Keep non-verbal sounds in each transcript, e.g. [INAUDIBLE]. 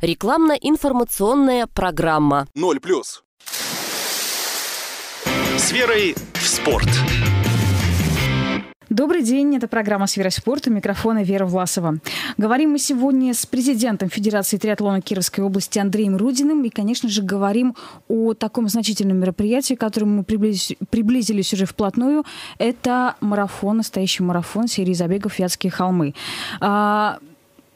Рекламно-информационная программа. Ноль плюс. С верой в спорт. Добрый день, это программа «Сфера спорта», микрофона Вера Власова. Говорим мы сегодня с президентом Федерации триатлона Кировской области Андреем Рудиным и, конечно же, говорим о таком значительном мероприятии, к которому мы приблизились, приблизились уже вплотную. Это марафон, настоящий марафон серии забегов «Вятские холмы». А,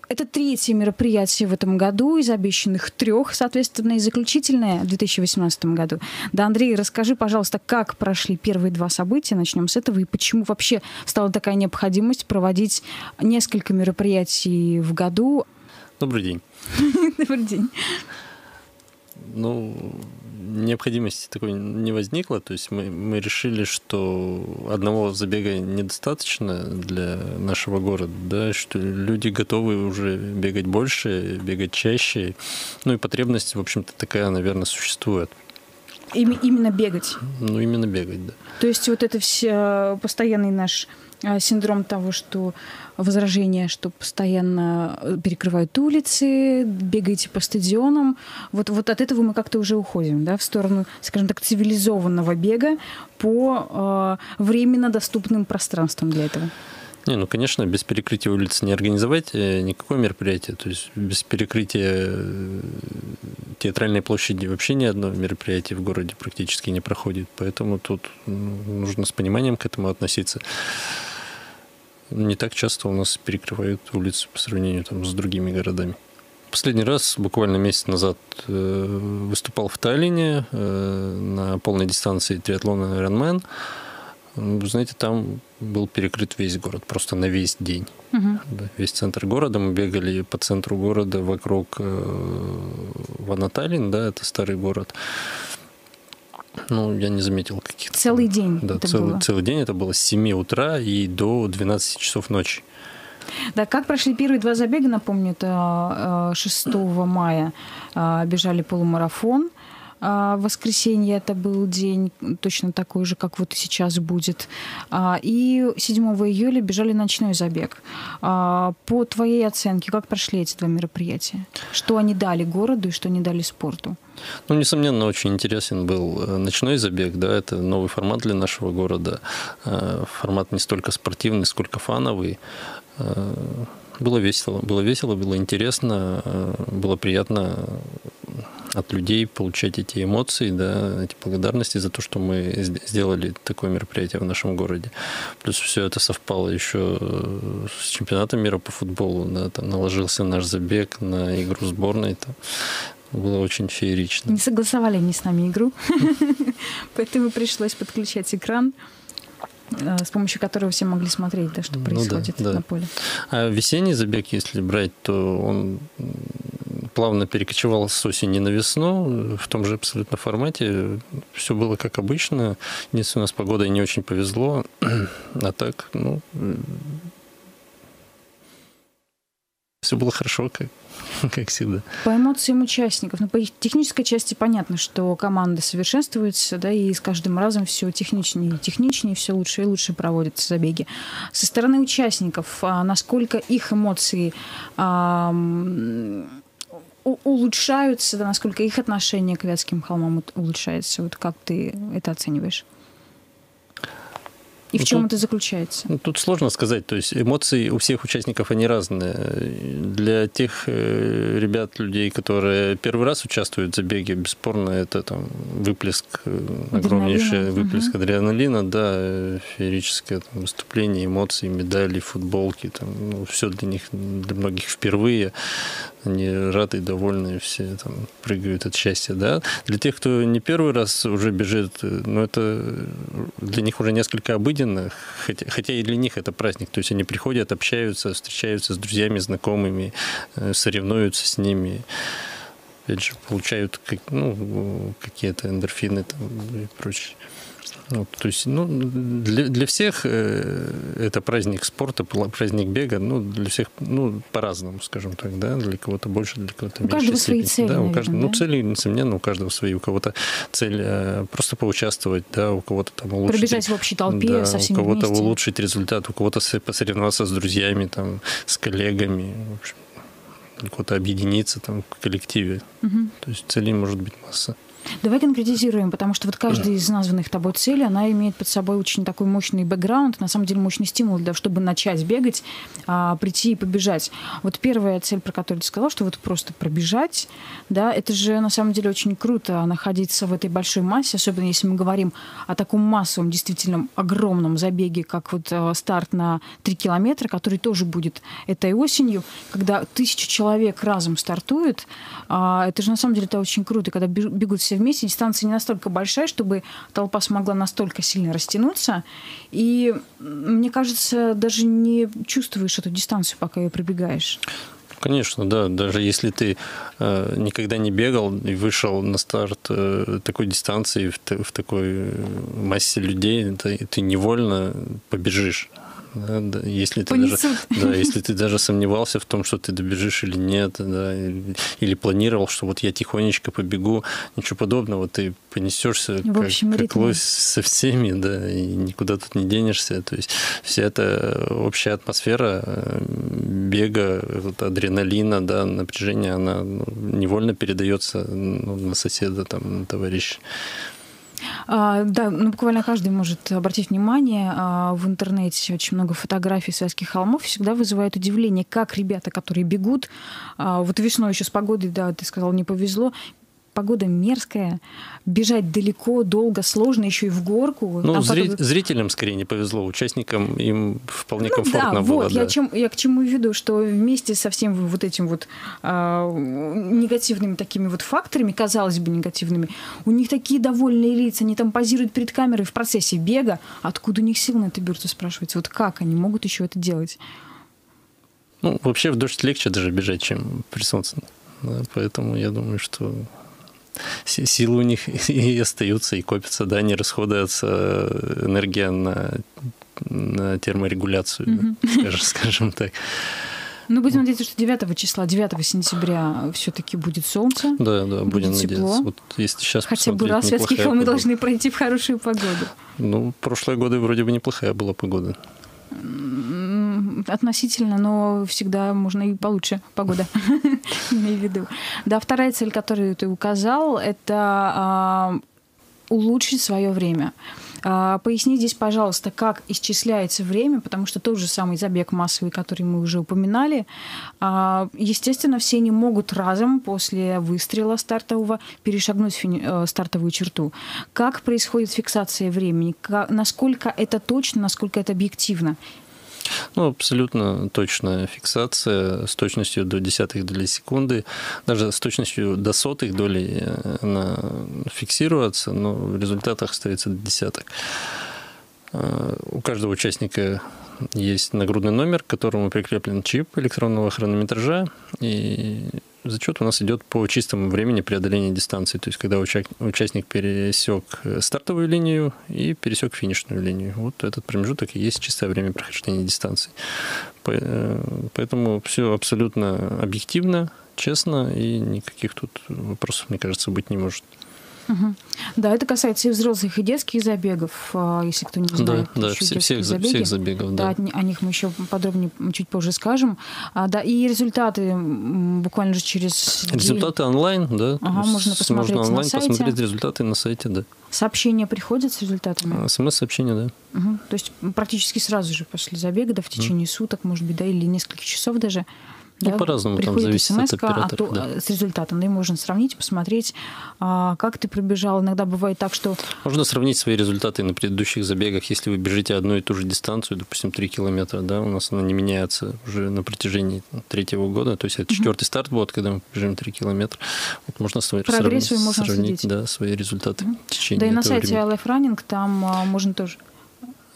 это третье мероприятие в этом году из обещанных трех, соответственно, и заключительное в 2018 году. Да, Андрей, расскажи, пожалуйста, как прошли первые два события, начнем с этого, и почему вообще стала такая необходимость проводить несколько мероприятий в году. Добрый день. [LAUGHS] Добрый день. Ну, необходимости такой не возникло. То есть мы, мы решили, что одного забега недостаточно для нашего города, да, что люди готовы уже бегать больше, бегать чаще. Ну и потребность, в общем-то, такая, наверное, существует. Именно бегать. Ну, именно бегать, да. То есть вот это все постоянный наш синдром того, что возражение, что постоянно э, перекрывают улицы, бегаете по стадионам. Вот, вот от этого мы как-то уже уходим, да, в сторону, скажем так, цивилизованного бега по э, временно доступным пространствам для этого. Не, ну, конечно, без перекрытия улиц не организовать э, никакое мероприятие. То есть без перекрытия э, театральной площади вообще ни одно мероприятие в городе практически не проходит. Поэтому тут ну, нужно с пониманием к этому относиться не так часто у нас перекрывают улицы по сравнению там, с другими городами. Последний раз, буквально месяц назад, э, выступал в Таллине э, на полной дистанции триатлона Ironman. Вы знаете, там был перекрыт весь город, просто на весь день. Угу. весь центр города. Мы бегали по центру города вокруг э, Ванаталин, да, это старый город. Ну, я не заметил каких-то. Целый день. Да, это целый, было. целый день это было с 7 утра и до 12 часов ночи. Да, как прошли первые два забега, напомню, это 6 э, мая э, бежали полумарафон. А, воскресенье это был день точно такой же, как вот сейчас будет. А, и 7 июля бежали ночной забег. А, по твоей оценке, как прошли эти два мероприятия? Что они дали городу и что они дали спорту? Ну, несомненно, очень интересен был э, ночной забег, да, это новый формат для нашего города. Э, формат не столько спортивный, сколько фановый. Э, было весело, было весело, было интересно, было приятно от людей получать эти эмоции, да, эти благодарности за то, что мы сделали такое мероприятие в нашем городе. Плюс все это совпало еще с чемпионатом мира по футболу, да, там наложился наш забег на игру сборной. Там. Было очень феерично. Не согласовали они с нами игру, [LAUGHS] поэтому пришлось подключать экран э, с помощью которого все могли смотреть, да, что происходит ну, да, да. на поле. А весенний забег, если брать, то он плавно перекочевал с осени на весну в том же абсолютно формате. Все было как обычно. Единственное, с погодой не очень повезло. А так, ну, все было хорошо, как, как всегда. По эмоциям участников, ну, по технической части понятно, что команда совершенствуется, да, и с каждым разом все техничнее и техничнее, все лучше и лучше проводятся забеги. Со стороны участников, а насколько их эмоции а, улучшаются, да, насколько их отношение к Вятским холмам улучшается? Вот как ты это оцениваешь? И в чем тут, это заключается? Ну, тут сложно сказать. То есть эмоции у всех участников они разные. Для тех э, ребят, людей, которые первый раз участвуют в забеге, бесспорно, это там выплеск, э, огромнейший выплеск угу. адреналина, да, феерическое там, выступление, эмоции, медали, футболки, там, ну, все для них, для многих впервые они рады, довольны, все там прыгают от счастья, да. Для тех, кто не первый раз уже бежит, ну, это для них уже несколько обыденно, хотя, хотя и для них это праздник, то есть они приходят, общаются, встречаются с друзьями, знакомыми, э, соревнуются с ними, опять же, получают ну, какие-то эндорфины там, и прочее. Ну, то есть, ну, для, для всех э, это праздник спорта, праздник бега, ну, для всех, ну, по-разному, скажем так, да, для кого-то больше, для кого-то меньше. У каждого свои цели, да, у каждого, ну, да? ну, цели, несомненно, у каждого свои, у кого-то цель э, просто поучаствовать, да, у кого-то там улучшить... Пробежать в общей толпе да, со всеми у кого-то вместе. улучшить результат, у кого-то посоревноваться с друзьями, там, с коллегами, в общем, только объединиться там в коллективе. Мгм. То есть целей может быть масса. Давай конкретизируем, потому что вот каждая из названных тобой целей, она имеет под собой очень такой мощный бэкграунд, на самом деле мощный стимул, для, чтобы начать бегать, а, прийти и побежать. Вот первая цель, про которую ты сказала, что вот просто пробежать, да, это же на самом деле очень круто находиться в этой большой массе, особенно если мы говорим о таком массовом, действительно огромном забеге, как вот э, старт на 3 километра, который тоже будет этой осенью, когда тысяча человек разом стартует, а, это же на самом деле это очень круто, когда бегут все вместе, дистанция не настолько большая, чтобы толпа смогла настолько сильно растянуться, и мне кажется, даже не чувствуешь эту дистанцию, пока ее пробегаешь. Конечно, да. Даже если ты э, никогда не бегал и вышел на старт э, такой дистанции в, в такой э, массе людей, ты, ты невольно побежишь. Да, да. Если ты даже, да, если [LAUGHS] ты даже сомневался в том, что ты добежишь или нет, да, или, или планировал, что вот я тихонечко побегу, ничего подобного, ты понесешься В как, общем как ритме. лось со всеми, да, и никуда тут не денешься. То есть вся эта общая атмосфера э, бега, вот адреналина, да, напряжения, она ну, невольно передается ну, на соседа, там, на товарища. А, да, ну буквально каждый может обратить внимание. а, в интернете очень много фотографий Советских холмов всегда вызывает удивление, как ребята, которые бегут, а, вот весной еще с погодой, да, ты сказал, не повезло, погода мерзкая, бежать далеко, долго, сложно, еще и в горку. Ну, зри- потом- зрителям скорее не повезло, участникам им вполне Ну комфортно да, было. вот, я, да. чем, я к чему веду, что вместе со всеми вот этим вот а, негативными такими вот факторами, казалось бы, негативными, у них такие довольные лица, они там позируют перед камерой в процессе бега. Откуда у них силы на это берутся, спрашивается? Вот как они могут еще это делать? Ну, вообще в дождь легче даже бежать, чем при солнце. Да, поэтому я думаю, что силы у них [LAUGHS] и остаются, и копятся, да, не расходуется энергия на, на терморегуляцию, да, скажем, [LAUGHS] скажем так. Ну, будем надеяться, что 9 числа, 9 сентября все-таки будет солнце. Да, да, будем Будет тепло. надеяться. Вот если сейчас Хотя бы раз холмы погода. должны пройти в хорошую погоду. Ну, прошлые годы вроде бы неплохая была погода. Относительно, но всегда можно и получше погода, [LAUGHS] имею в виду. Да, вторая цель, которую ты указал, это а, улучшить свое время. А, Поясни здесь, пожалуйста, как исчисляется время, потому что тот же самый забег массовый, который мы уже упоминали, а, естественно, все не могут разом после выстрела стартового перешагнуть э, стартовую черту. Как происходит фиксация времени? Насколько это точно, насколько это объективно? Ну, абсолютно точная фиксация с точностью до десятых долей секунды. Даже с точностью до сотых долей э, она фиксируется, но в результатах остается до десяток. Э, У каждого участника есть нагрудный номер, к которому прикреплен чип электронного хронометража, и зачет у нас идет по чистому времени преодоления дистанции, то есть когда уча- участник пересек э, стартовую линию и пересек финишную линию. Вот этот промежуток и есть чистое время прохождения дистанции. Э, Поэтому все абсолютно объективно, честно, и никаких тут вопросов, мне кажется, быть не может. Мгм. Да, это касается и взрослых, и детских забегов, а, если кто не знает. да, да, все- всех, за- забеги. всех забегов, Да, да. о них мы еще подробнее чуть позже скажем. А, да, и результаты буквально же через. Результаты онлайн, да. Ага, можно посмотреть можно на онлайн сайте. посмотреть результаты на сайте, да. Сообщения приходят с результатами. СМС-сообщение, да. Мгм. То есть практически сразу же после забега, да, в течение суток, может быть, да, или нескольких часов даже. Ну, да, по-разному, там зависит от а оператора, то- да. э, с результатом. Да, и можно сравнить, посмотреть, а, как ты пробежал. Иногда бывает так, что Можно сравнить свои результаты на предыдущих забегах, если вы бежите одну и ту же дистанцию, допустим, 3 километра, да, у нас она не меняется уже на протяжении третьего года, то есть это четвертый старт будет, когда мы бежим 3 километра. Вот можно Прогресс сравнить, можно сравнить да, свои результаты в течение Да и на сайте времени. Life Running там а, можно тоже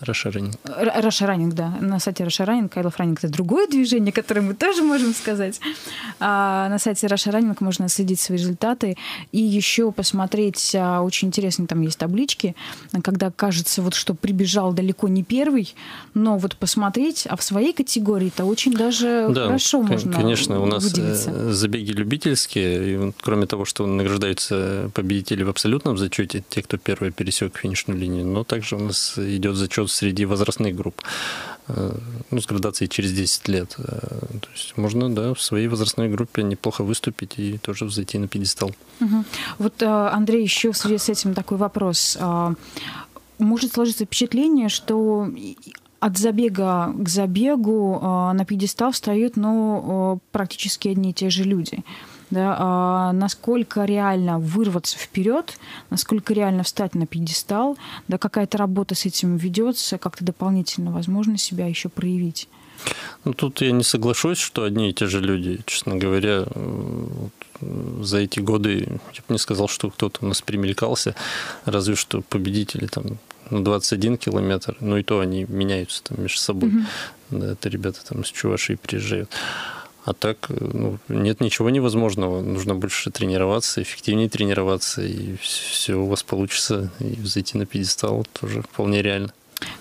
Расширение. Р- Russia Running, да. На сайте I Love Running это другое движение, которое мы тоже можем сказать. А на сайте Running можно следить свои результаты и еще посмотреть, а, очень интересные там есть таблички, когда кажется, вот что прибежал далеко не первый, но вот посмотреть, а в своей категории это очень даже Да, хорошо можно Конечно, у нас выделиться. э, забеги любительские, и вот кроме того, что награждаются победители в абсолютном зачете, те, кто первый пересек финишную линию, но также у нас идет зачет среди возрастных групп. Ну, с градацией через 10 лет. То есть можно, да, в своей возрастной группе неплохо выступить и тоже взойти на пьедестал. Угу. Вот, Андрей, еще в связи с этим такой вопрос. Может сложиться впечатление, что от забега к забегу э, на пьедестал встают ну, э, практически одни и те же люди. Да, а насколько реально вырваться вперед, насколько реально встать на пьедестал, да, какая-то работа с этим ведется, как-то дополнительно возможно себя еще проявить. Ну, тут я не соглашусь, что одни и те же люди, честно говоря, за эти годы, я бы не сказал, что кто-то у нас примелькался, разве что победители там ну, 21 километр, ну и то они меняются там между собой. Угу. Да, это ребята там с Чувашии приезжают. А так, ну, нет ничего невозможного. Нужно больше тренироваться, эффективнее тренироваться, и все у вас получится. И зайти на пьедестал тоже вполне реально.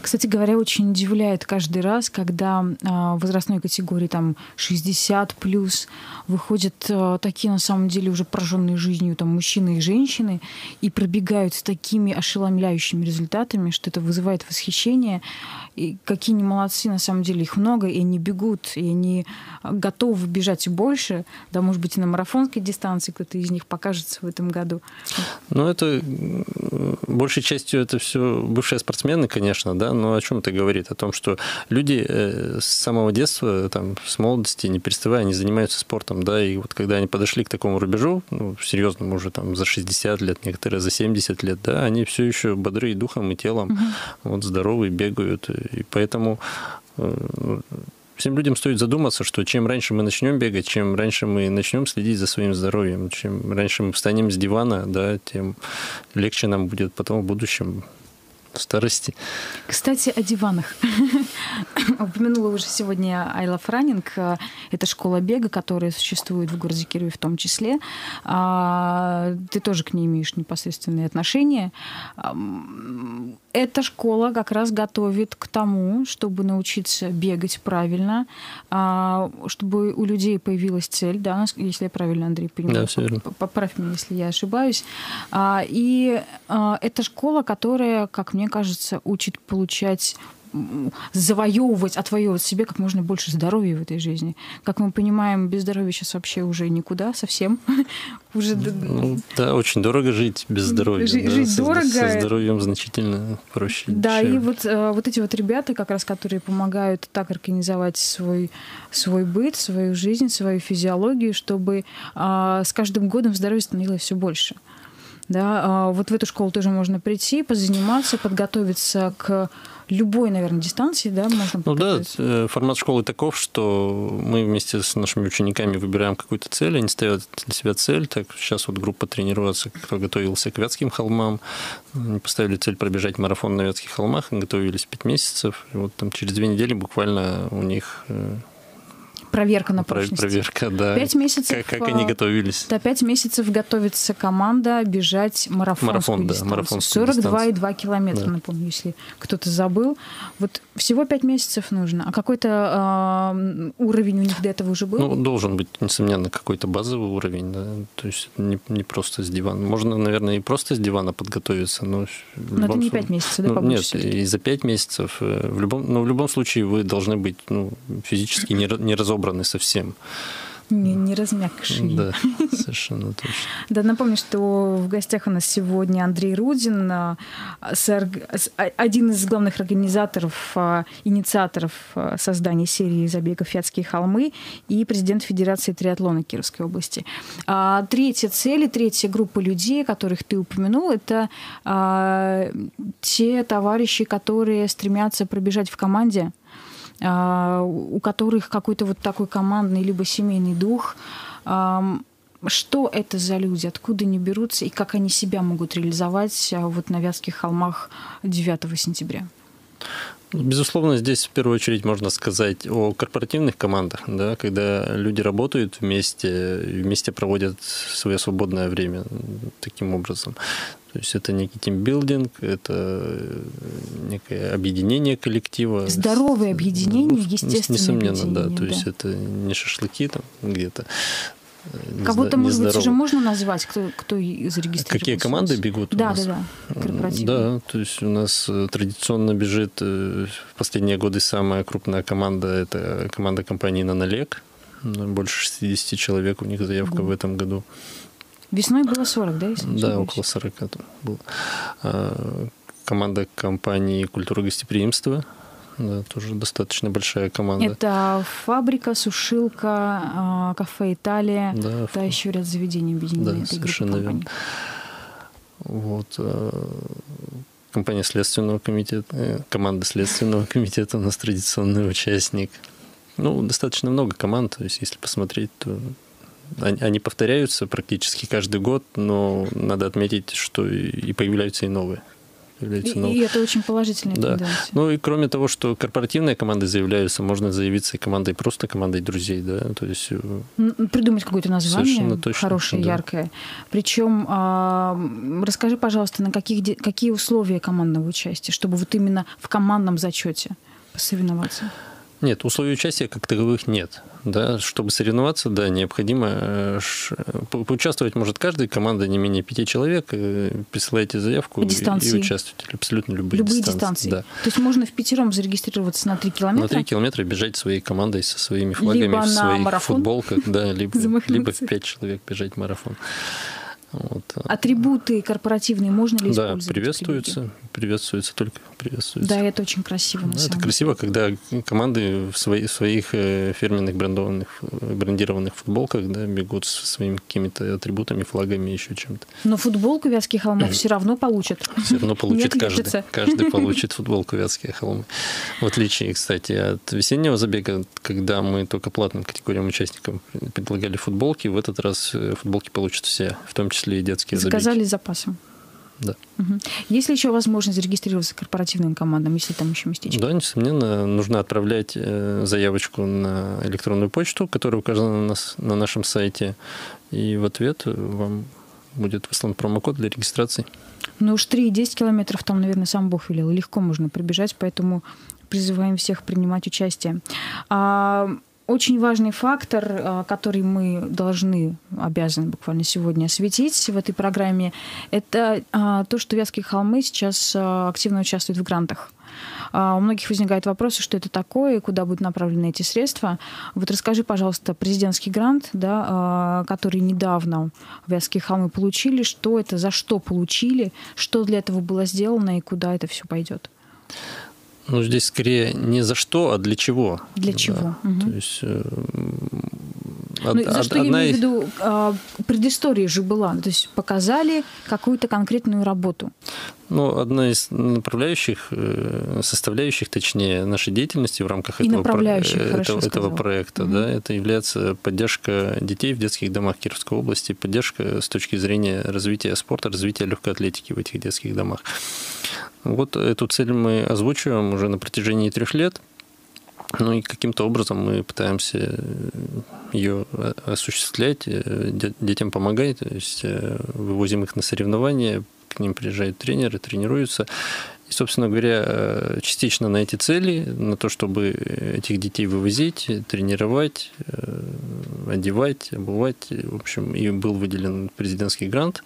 Кстати говоря, очень удивляет каждый раз, когда а, в возрастной категории там 60 плюс выходят а, такие на самом деле уже пораженные жизнью там мужчины и женщины и пробегают с такими ошеломляющими результатами, что это вызывает восхищение. И какие они молодцы, на самом деле их много, и они бегут, и они готовы бежать больше. Да, может быть, и на марафонской дистанции кто-то из них покажется в этом году. Ну, это большей частью это все бывшие спортсмены, конечно, да, но о чем это говорит? О том, что люди э, с самого детства, там, с молодости, не переставая, они занимаются спортом, да, и вот когда они подошли к такому рубежу, ну, серьезному уже там за 60 лет, некоторые за 70 лет, да, они все еще бодры и духом, и телом, угу. вот здоровые, бегают, и поэтому э, всем людям стоит задуматься, что чем раньше мы начнем бегать, чем раньше мы начнем следить за своим здоровьем, чем раньше мы встанем с дивана, да, тем легче нам будет потом в будущем старости. Кстати, о диванах. [LAUGHS] Упомянула уже сегодня Айла Франинг. Это школа бега, которая существует в городе Кирове в том числе. А, ты тоже к ней имеешь непосредственные отношения. Эта школа как раз готовит к тому, чтобы научиться бегать правильно, а, чтобы у людей появилась цель, да, если я правильно, Андрей, понимаю. Да, все верно. Поправь меня, если я ошибаюсь. А, и это школа, которая, как мне кажется, учит получать завоевывать, отвоевывать себе как можно больше здоровья в этой жизни. Как мы понимаем, без здоровья сейчас вообще уже никуда совсем. [LAUGHS] уже... Ну, да, очень дорого жить без здоровья. Жить, да, жить со, дорого. Со здоровьем значительно проще. Да, дешевле. и вот, э, вот эти вот ребята, как раз, которые помогают так организовать свой, свой быт, свою жизнь, свою физиологию, чтобы а, с каждым годом здоровье становилось все больше. Да, а, вот в эту школу тоже можно прийти, позаниматься, подготовиться к любой, наверное, дистанции, да, можно Ну да, э, формат школы таков, что мы вместе с нашими учениками выбираем какую-то цель, они ставят для себя цель. Так, сейчас вот группа тренироваться, кто готовился к Вятским холмам, они поставили цель пробежать марафон на Вятских холмах, готовились 5 месяцев. И вот там через две недели буквально у них э, проверка на прочность. Проверка, да. Пять месяцев. Как, как они э, готовились. Да, пять месяцев готовится команда бежать марафонскую Марафон, дистанцию. Да, марафонскую 42,2 километра, да. напомню, если кто-то забыл. Вот всего пять месяцев нужно. А какой-то э, уровень у них до этого уже был? Ну, должен быть, несомненно, какой-то базовый уровень. Да? То есть не, не просто с дивана. Можно, наверное, и просто с дивана подготовиться, но... Но это не пять месяцев, да, ну, Нет, и за пять месяцев. Э, в любом, но в любом случае вы должны быть ну, физически не, не разобраны совсем. Не, не размягшие. Да, совершенно точно. Да, напомню, что в гостях у нас сегодня Андрей Рудин, а, один из главных организаторов, а, инициаторов а, создания серии забегов «Вятские холмы» и президент Федерации триатлона Кировской области. Третья цель и третья группа людей, которых ты упомянул, это те товарищи, которые стремятся пробежать в команде, а, у которых какой-то вот такой командный либо семейный дух. Что это за люди, откуда они берутся и как они себя могут реализовать а, вот на Вятских холмах 9 сентября? Безусловно, здесь в первую очередь можно сказать о корпоративных командах, да, когда люди работают вместе, вместе проводят свое свободное время таким образом. То есть это некий тимбилдинг, это некое объединение коллектива. Здоровое объединение, ну, естественно. Несомненно, да. То да. есть это не шашлыки там где-то. Кого-то, может быть, уже можно назвать, кто, кто зарегистрировался? Какие команды бегут да, у нас? Да, да? Да, то есть у нас э, традиционно бежит в последние годы самая крупная команда, это команда компании «Нанолек». Больше 60 человек у них заявка в этом году. Весной было 40, да? Если да, около 40 было. А, команда компании «Культура гостеприимства». Да, тоже достаточно большая команда. Это фабрика, сушилка, а, кафе «Италия». Да, да еще ряд заведений объединены да, этой совершенно верно. Вот. А, компания Следственного комитета, э, команда Следственного комитета у нас традиционный участник. Ну, достаточно много команд, то есть если посмотреть, то они повторяются практически каждый год, но надо отметить, что и появляются и новые. Появляются и, новые. и это очень положительная да. тенденция. Ну и кроме того, что корпоративные команды заявляются, можно заявиться и командой просто командой друзей, да, то есть э, придумать какое-то название точно, хорошее, да. яркое. Причем а, расскажи, пожалуйста, на каких какие условия командного участия, чтобы вот именно в командном зачете посоревноваться? Нет, условий участия как таковых нет. Да, чтобы соревноваться, да, необходимо э, поучаствовать может каждая команда не менее пяти человек. Э, присылайте заявку и, и участвуйте. Абсолютно любые, любые дистанции. дистанции. Да. То есть можно в пятером зарегистрироваться на три километра? На три километра бежать своей командой со своими флагами либо в своих марафон. футболках, да, либо, [LAUGHS] либо в пять человек бежать марафон. Вот. Атрибуты корпоративные можно ли использовать? Да, приветствуются, приветствуются только приветствуются. Да, это очень красиво. Да, это красиво, когда команды в свои, своих э, фирменных брендованных, брендированных футболках да, бегут со своими какими-то атрибутами, флагами, еще чем-то. Но футболку Вятские холмы [CLEARS THROAT] все равно получат. Все равно [LAUGHS] получит каждый. Каждый [LAUGHS] получит футболку Вятские холмы. В отличие, кстати, от весеннего забега, когда мы только платным категориям участникам предлагали футболки, в этот раз э, футболки получат все, в том числе числе и детские Заказали забеги. запасом. Да. Угу. Есть ли еще возможность зарегистрироваться корпоративным командам, если там еще местечко? Да, несомненно, нужно отправлять э, заявочку на электронную почту, которая указана на, нас, на нашем сайте, и в ответ вам будет выслан промокод для регистрации. Ну уж 3-10 километров там, наверное, сам Бог велел. Легко можно пробежать, поэтому призываем всех принимать участие. А, очень важный фактор, э, который мы должны, обязаны буквально сегодня осветить в этой программе, это э, то, что Вятские холмы сейчас э, активно участвуют в грантах. У многих возникает вопрос, что это такое, куда будут направлены эти средства. Вот расскажи, пожалуйста, президентский грант, да, который недавно Вятские холмы получили, что это, за что получили, что для этого было сделано и куда это все пойдет? Ну, здесь скорее не за что, а для чего. Для да. чего. Угу. То есть э, ну, за что я имею в виду, а, предыстория же была, то есть показали какую-то конкретную работу. Ну, одна из направляющих, э, составляющих, точнее, нашей деятельности в рамках этого, про... этого, этого проекта, угу. да, это является поддержка детей в детских домах Кировской области, поддержка с точки зрения развития спорта, развития легкой атлетики в этих детских домах. Вот эту цель мы озвучиваем уже на протяжении трех лет. Ну и каким-то образом мы пытаемся ее осуществлять, э, детям помогать, то есть э, вывозим их на соревнования, к ним приезжают тренеры, тренируются. И, собственно говоря, э, частично на эти цели, на то, чтобы этих детей вывозить, тренировать, одевать, обувать. В общем, и был выделен президентский грант,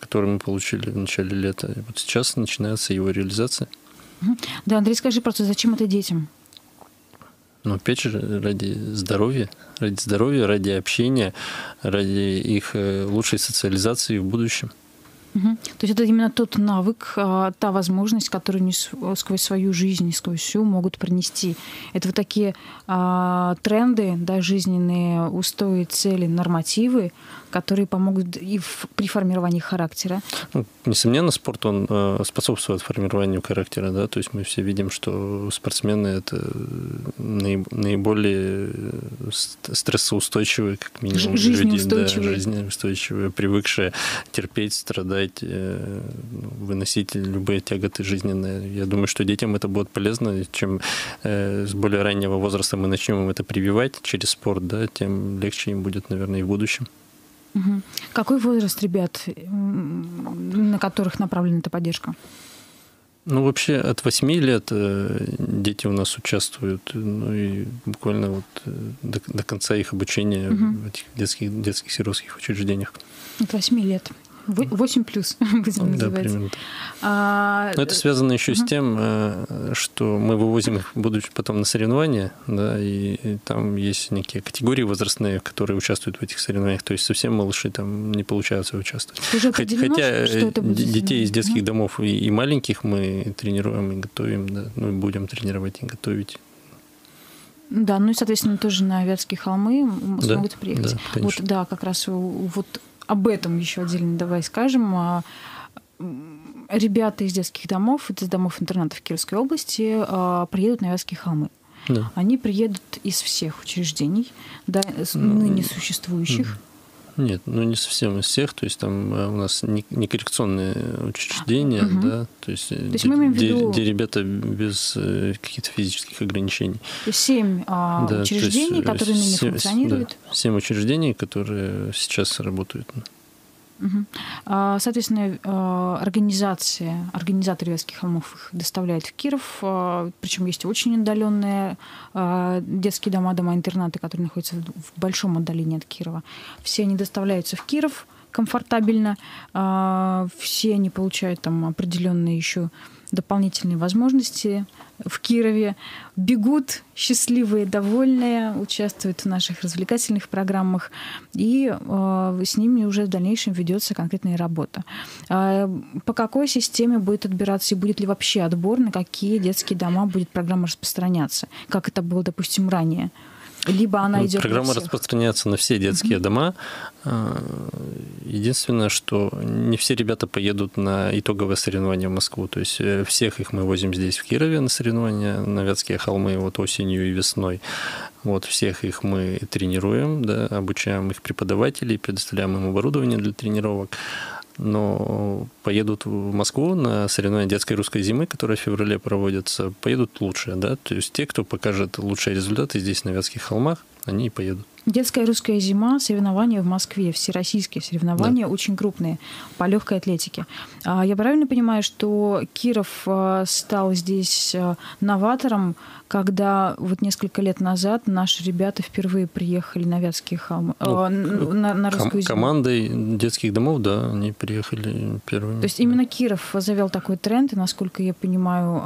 который мы получили в начале лета. И вот сейчас начинается его реализация. Да, Андрей, скажи просто, зачем это детям? Но опять же, ради здоровья, ради здоровья, ради общения, ради их э, лучшей социализации в будущем. Угу. То есть это именно тот навык, а, та возможность, которую они сквозь свою жизнь, сквозь всю могут принести. Это вот такие а, тренды, да, жизненные устои, цели, нормативы, которые помогут и в, при формировании характера. Ну, несомненно, спорт, он э, способствует формированию характера, да, то есть мы все видим, что спортсмены это наиболее стрессоустойчивые, как минимум, люди, да, жизнеустойчивые, привыкшие терпеть, страдать, э, выносить любые тяготы жизненные. Я думаю, что детям это будет полезно, чем э, с более раннего возраста мы начнем им это прививать через спорт, да, тем легче им будет, наверное, и в будущем. Угу. Какой возраст ребят, на которых направлена эта поддержка? Ну, вообще от 8 лет э, дети у нас участвуют, ну и буквально вот до, до конца их обучения угу. в этих детских, детских сиротских учреждениях. От 8 лет. 8 плюс [LAUGHS] будем Да, называть. примерно. А, Но это связано еще с тем, э, что мы вывозим их, будучи потом на соревнования, да, и и там есть некие категории возрастные, которые участвуют в этих соревнованиях. То есть совсем малыши там не получается участвовать. Уже определено, Хотя что э, это будет детей из детских Мгм. домов и, и маленьких мы тренируем и готовим, да, ну и будем тренировать и готовить. Да, ну и, соответственно, тоже на Вятские холмы м, Да, смогут приехать. да, вот, да, как раз вот об этом еще отдельно давай скажем. А, Ребята из детских домов, из домов-интернатов Кировской области а, приедут на Вятские холмы. Да. Они приедут из всех учреждений, да, Ну, ныне существующих. Нет, ну не совсем из всех, то есть там э, у нас не, не коррекционные учреждения, Мгм. да, то есть, э, То есть где, мы имеем где- виду- где ребята без э, каких-то физических ограничений. Есть семь а, Да, есть, учреждений, э, которые ныне функционируют. да, семь учреждений, которые сейчас работают. А, Соответственно, а, организация, организаторы Вятских холмов их доставляет в Киров. Причем есть очень отдаленные а, детские дома, дома-интернаты, которые находятся в большом отдалении от Кирова. Все они доставляются в Киров комфортабельно. А, Все они получают там определенные еще дополнительные возможности в Кирове. Бегут счастливые, довольные, участвуют в наших развлекательных программах, и э, с ними уже в дальнейшем ведется конкретная работа. А, по какой системе будет отбираться и будет ли вообще отбор, на какие детские дома будет программа распространяться, как это было, допустим, ранее? Либо она Ну, идет Программа распространяется на все детские дома. А, Единственное, что не все ребята поедут на итоговое соревнование в Москву. То есть э, всех их мы возим здесь, в Кирове, на соревнования на Вятские холмы вот осенью и весной. Вот всех их мы тренируем, да, обучаем их преподавателей, предоставляем им оборудование для тренировок. Но поедут в Москву на соревнования детской русской зимы, которые в феврале проводятся, поедут лучшие, да, то есть те, кто покажет лучшие результаты здесь на Вятских холмах, они и поедут. Детская русская зима, соревнования в Москве, всероссийские соревнования, очень крупные по легкой атлетике. А Я правильно понимаю, что Киров а, стал здесь а, новатором, когда вот несколько лет назад наши ребята впервые приехали на Вятские холмы, Ну, на, на Ком- русскую зиму? командой детских домов, да, они приехали первыми. То есть именно Киров завел такой тренд, и, насколько я понимаю,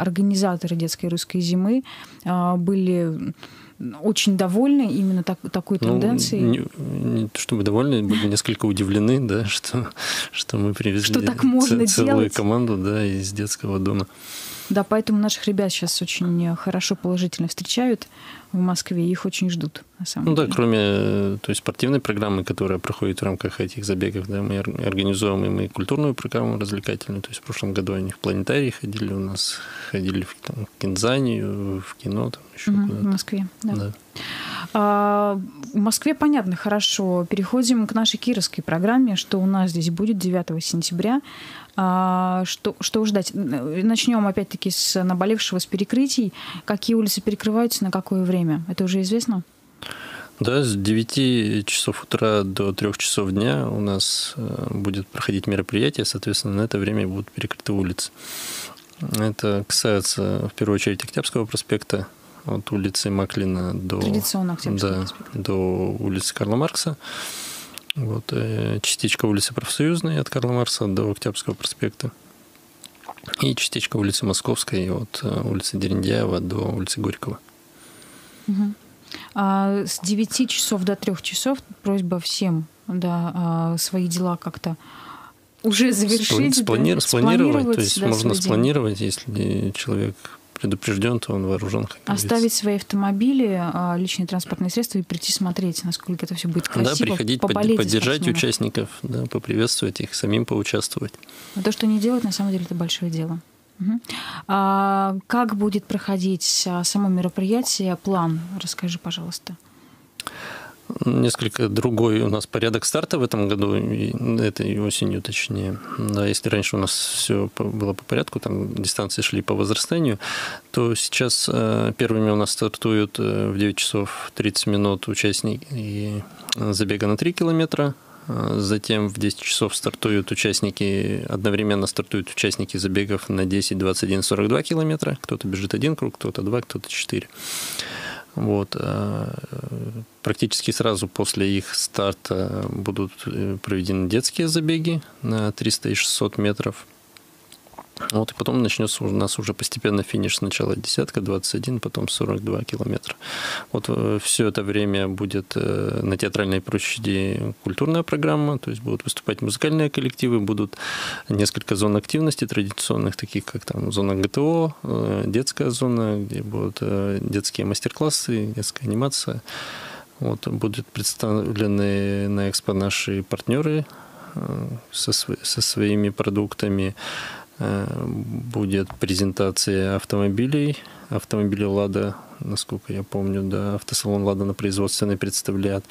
организаторы детской русской зимы были очень довольны именно так- такой Ну, тенденцией. не, не то чтобы довольны, были несколько удивлены, да, [LAUGHS] что, что мы привезли Что так можно ц- целую делать. команду, да, из детского дома. Да, поэтому наших ребят сейчас очень хорошо, положительно встречают в Москве, их очень ждут, на самом Ну да, деле. кроме э, то есть, спортивной программы, которая проходит в рамках этих забегов, да, мы ор- организуем им и культурную программу развлекательную. То есть в прошлом году они в планетарий ходили, у нас ходили в, там, в Кинзанию, в кино, там еще в куда-то. Москве, да. Да. А, в Москве понятно, хорошо. Переходим к нашей кировской программе, что у нас здесь будет 9 сентября. А, что, что ждать? Начнем опять-таки с наболевшего, с перекрытий. Какие улицы перекрываются, на какое время? Это уже известно? Да, с 9 часов утра до 3 часов дня у нас э, будет проходить мероприятие, соответственно, на это время будут перекрыты улицы. Это касается, в первую очередь, Октябрьского проспекта, от улицы Маклина до, Традиционно да, до улицы Карла Маркса. Вот, э, частичка улицы Профсоюзной от Карла Маркса до Октябрьского проспекта. И частичка улицы Московской от э, улицы Дерендяева до улицы Горького. А с 9 часов до 3 часов просьба всем да, а, свои дела как-то уже завершить. да, Сплани- спланировать, то есть да, можно свой день. спланировать, если человек предупрежден, то он вооружен. как. Оставить свои автомобили, а, личные транспортные средства и прийти смотреть, насколько это все будет Да, красиво. приходить, под- поболеть поддержать спортсменов. участников, да, поприветствовать их, самим поучаствовать. А то, что они делают, на самом деле, это большое дело. А как будет проходить а, само мероприятие, план? Расскажи, пожалуйста. Несколько другой у нас порядок старта в этом году, этой осенью точнее. Да, если раньше у нас все было по порядку, там дистанции шли по возрастанию, то сейчас э, первыми у нас стартуют э, в 9 часов 30 минут участники э, забега на 3 километра, Затем в 10 часов стартуют участники, одновременно стартуют участники забегов на 10, 21, 42 километра. Кто-то бежит один круг, кто-то два, кто-то четыре. Вот. А, практически сразу после их старта будут э, проведены детские забеги на 300 и 600 метров. Вот, и потом начнется у нас уже постепенно финиш. Сначала десятка, 21, потом 42 километра. Вот э, все это время будет э, на театральной площади культурная программа, то есть будут выступать музыкальные коллективы, будут несколько зон активности традиционных, таких как там зона ГТО, э, детская зона, где будут детские мастер-классы, детская анимация. Вот, будут представлены на экспо наши партнеры со, со своими продуктами. Э, будет презентация автомобилей, автомобили «Лада», насколько я помню, да, автосалон «Лада» на производственной представляет.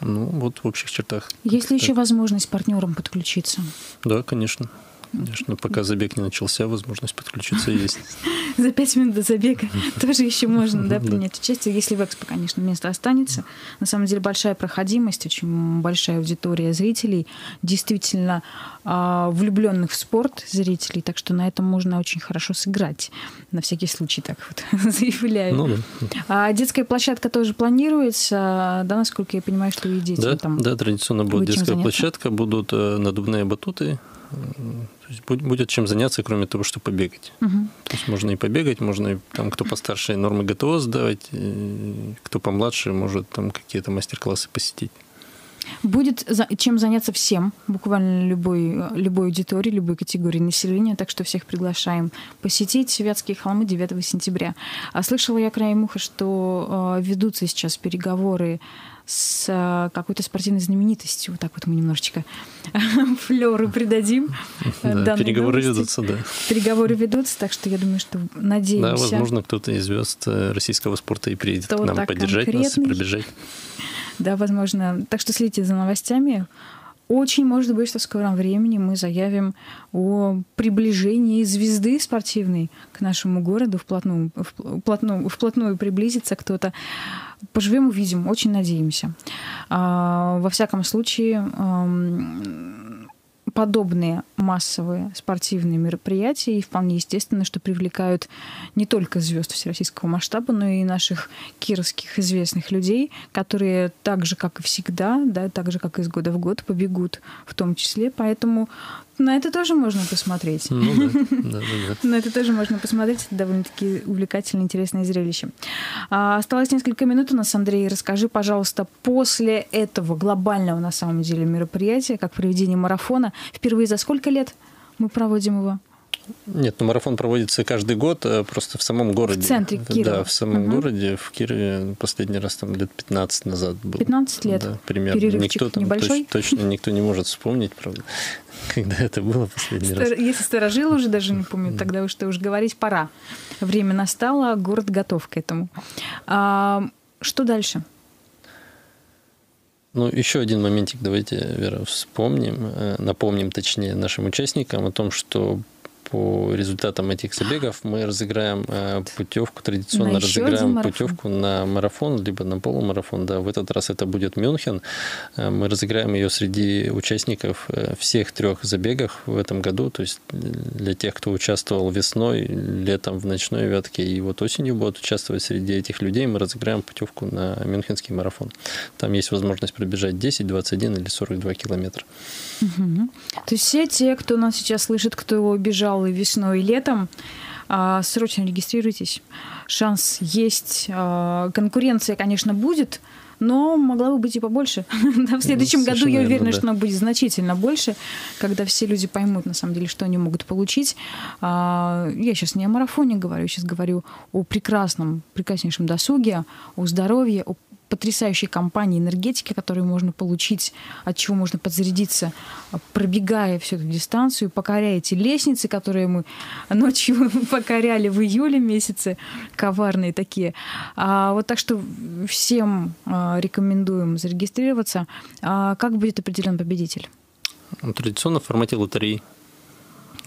Ну, вот в общих чертах. Есть ли еще возможность партнерам подключиться? Да, конечно. Конечно, пока забег не начался, возможность подключиться есть. [LAUGHS] За пять минут до забега [LAUGHS] тоже еще можно да, принять участие, если в экспо, конечно, место останется. На самом деле большая проходимость, очень большая аудитория зрителей, действительно а, влюбленных в спорт зрителей, так что на этом можно очень хорошо сыграть. На всякий случай так вот [LAUGHS] заявляю. Ну, да. а детская площадка тоже планируется, да, насколько я понимаю, что и детям да, там. Да, традиционно будет детская площадка, будут э, надувные батуты, то есть будет чем заняться, кроме того, что побегать. Угу. То есть можно и побегать, можно и там, кто постарше нормы ГТО сдавать, кто помладше может там какие-то мастер-классы посетить. Будет чем заняться всем, буквально любой, любой аудитории, любой категории населения, так что всех приглашаем посетить Вятские холмы 9 сентября. А слышала я краем уха, что э, ведутся сейчас переговоры с э, какой-то спортивной знаменитостью. Вот так вот мы немножечко [LAUGHS] флеры придадим. [LAUGHS] Да, переговоры ведутся, да. Переговоры ведутся, так что я думаю, что надеемся. Да, возможно, кто-то из звезд э, российского спорта и приедет к нам поддержать нас и пробежать. Да, возможно. Так что следите за новостями. Очень может быть, что в скором времени мы заявим о приближении звезды спортивной к нашему городу, вплотную, вплотную, вплотную приблизится кто-то. Поживем, увидим, очень надеемся. А, во всяком случае, подобные массовые спортивные мероприятия, и вполне естественно, что привлекают не только звезд всероссийского масштаба, но и наших кировских известных людей, которые так же, как и всегда, да, так же, как из года в год, побегут в том числе. Поэтому на это тоже можно посмотреть. Ну, да. [LAUGHS] Да, да, да. На это тоже можно посмотреть. Это довольно-таки увлекательное, интересное зрелище. А, осталось несколько минут у нас, Андрей. Расскажи, пожалуйста, после этого глобального, на самом деле, мероприятия, как проведение марафона, впервые за сколько лет мы проводим его? Нет, ну марафон проводится каждый год, э, просто в самом городе. В центре Кирова. Да, в самом угу. городе. В Кирове последний раз там лет 15 назад был. 15 лет? Да, примерно. Перерывчик никто там небольшой? Точ, точно никто не может вспомнить, правда, [LAUGHS] когда это было последний Стар... раз. Если сторожил уже даже не помню, тогда уж что уж говорить пора. Время настало, город готов к этому. А, что дальше? Ну, еще один моментик давайте, Вера, вспомним, э, напомним, точнее, нашим участникам о том, что по результатам этих забегов мы разыграем э, путевку, традиционно на разыграем путевку на марафон, либо на полумарафон. Да, в этот раз это будет Мюнхен. Э, мы разыграем ее среди участников э, всех трех забегов в этом году. То есть для тех, кто участвовал весной, летом в ночной вятке и вот осенью будут участвовать среди этих людей, мы разыграем путевку на Мюнхенский марафон. Там есть возможность пробежать 10, 21 или 42 километра. Угу. То есть все те, кто нас сейчас слышит, кто бежал и весной, и летом, а, срочно регистрируйтесь. Шанс есть. А, конкуренция, конечно, будет, но могла бы быть и побольше. [LAUGHS] в следующем году я уверена, что она будет значительно больше, когда все люди поймут, на самом деле, что они могут получить. А, я сейчас не о марафоне говорю, сейчас говорю о прекрасном, прекраснейшем досуге, о здоровье, о потрясающей компании энергетики, которую можно получить, от чего можно подзарядиться, пробегая всю эту дистанцию, покоряя эти лестницы, которые мы ночью [LAUGHS] покоряли в июле месяце, коварные такие. А, вот так что всем а, рекомендуем зарегистрироваться. А, как будет определен победитель? Ну, традиционно в формате лотереи.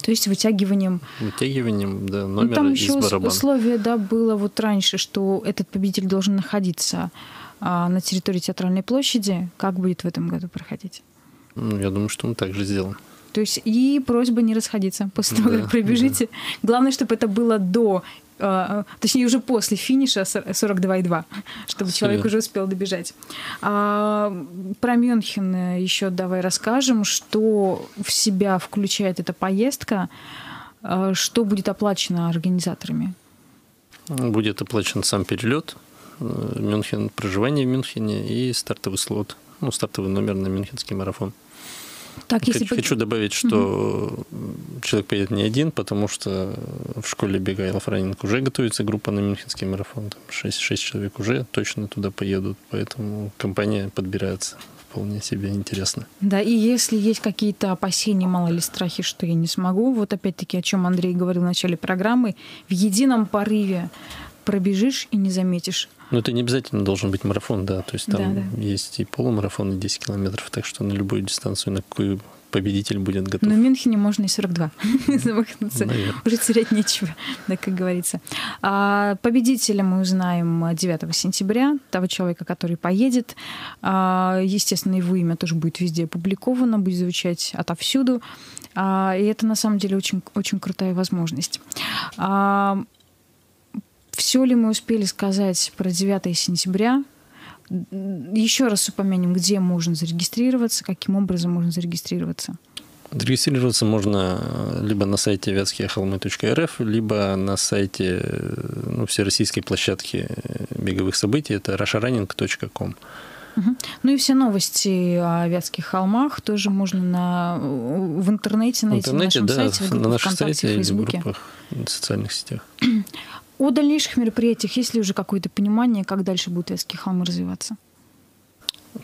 То есть вытягиванием. Вытягиванием, да, номера ну, там из еще барабана. условие, да, было вот раньше, что этот победитель должен находиться на территории Театральной площади. Как будет в этом году проходить? Ну, я думаю, что мы так же сделаем. То есть и просьба не расходиться после того, да, как пробежите. Да. Главное, чтобы это было до а, точнее, уже после финиша 42,2, чтобы Все человек уже успел добежать. А, про Мюнхен еще давай расскажем, что в себя включает эта поездка, а, что будет оплачено организаторами. Будет оплачен сам перелет, Мюнхен, проживание в Мюнхене и стартовый слот, ну, стартовый номер на Мюнхенский марафон. Так, если Хочу, хочу добавить, что человек поедет не один, потому что в школе бега Элфранинг уже готовится группа на Мюнхенский марафон. Там 6, 6 человек уже точно туда поедут, поэтому компания подбирается вполне себе интересно. Да, и если есть какие-то опасения, мало ли страхи, что я не смогу, вот опять-таки, о чем Андрей говорил в начале программы, в едином порыве пробежишь и не заметишь. Но это не обязательно должен быть марафон, да. То есть там Да, да. есть и полумарафон, и 10 километров, так что на любую дистанцию, на какую победитель будет готов. Но в Мюнхене можно и 42 [LAUGHS] [LAUGHS] замахнуться. Уже терять нечего, [LAUGHS] да, как говорится. А победителя мы узнаем 9 сентября, того человека, который поедет. А, Естественно, его имя тоже будет везде опубликовано, будет звучать отовсюду. А, И это на самом деле очень, очень крутая возможность. Все ли мы успели сказать про 9 сентября? Еще раз упомянем, где можно зарегистрироваться, каким образом можно зарегистрироваться. Зарегистрироваться можно э, либо на сайте вятскиехолмы.рф, либо на сайте э, ну, всероссийской площадки э, беговых событий, это russiarunning.com. Мгм. Ну и все новости о Вятских холмах тоже можно на, в интернете В найти интернете, на да, нашем сайте, в на нашем сайте в или в группах в социальных сетях. [CLEARS THROAT] О дальнейших мероприятиях есть ли уже какое-то понимание, как дальше будут Вятские холмы развиваться?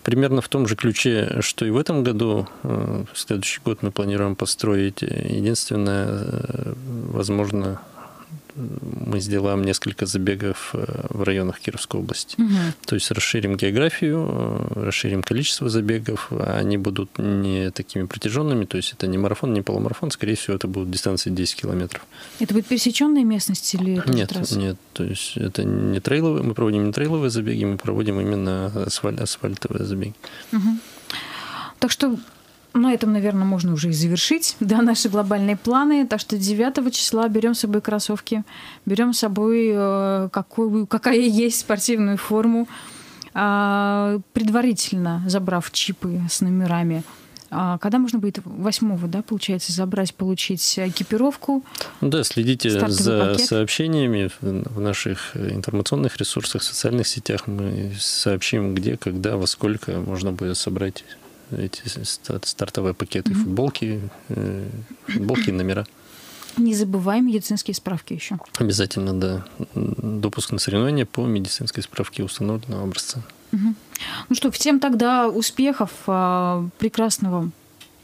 Примерно в том же ключе, что и в этом году. Э, В следующий год мы планируем построить. Единственное, э, возможно, мы сделаем несколько забегов э, в районах Кировской области. То есть расширим географию, э, расширим количество забегов. Они будут не такими протяженными, то есть это не марафон, не полумарафон, скорее всего, это будут дистанции 10 километров. Это будет пересеченная местность или это Нет, трасса? нет, то есть это не трейловые, мы проводим не трейловые забеги, мы проводим именно асфаль- асфальтовые забеги. Мгм. Так что на этом, наверное, можно уже и завершить да, наши глобальные планы. Так что 9 числа берем с собой кроссовки, берем с собой э, какую, какая есть спортивную форму, а, предварительно забрав чипы с номерами. А когда можно будет 8 да, получается, забрать, получить экипировку? Ну Да, следите за пакет. сообщениями в наших информационных ресурсах, в социальных сетях. Мы сообщим, где, когда, во сколько можно будет собрать эти ста- стартовые пакеты, Мгм. футболки, э, футболки и номера. Не забываем медицинские справки еще. Обязательно, да. Допуск на соревнования по медицинской справке установленного образца. Мгм. Ну что, всем тогда успехов, а, прекрасного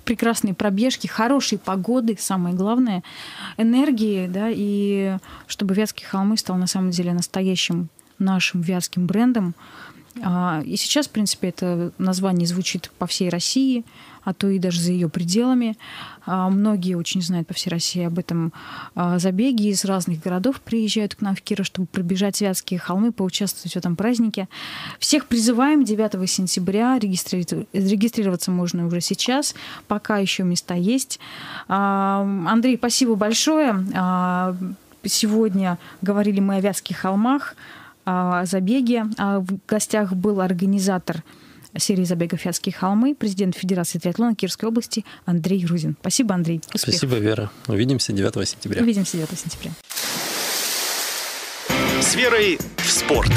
прекрасной пробежки, хорошей погоды, самое главное, энергии, да, и чтобы Вятские холмы стал на самом деле настоящим нашим вятским брендом. А, И сейчас, в принципе, это название звучит по всей России, а то и даже за ее пределами. А, Многие очень знают по всей России об этом а, забеге. Из разных городов приезжают к нам в Киров, чтобы пробежать Вятские холмы, поучаствовать в этом празднике. Всех призываем 9 сентября. Регистри- Регистрироваться можно уже сейчас, пока еще места есть. Андрей, спасибо большое. Сегодня говорили мы о Вятских холмах, забеге. А В гостях был организатор серии забегов «Вятские холмы», президент Федерации триатлона Кировской области Андрей Рузин. Спасибо, Андрей. Успехов. Спасибо, Вера. Увидимся 9 сентября. Увидимся 9 сентября. С верой в спорт.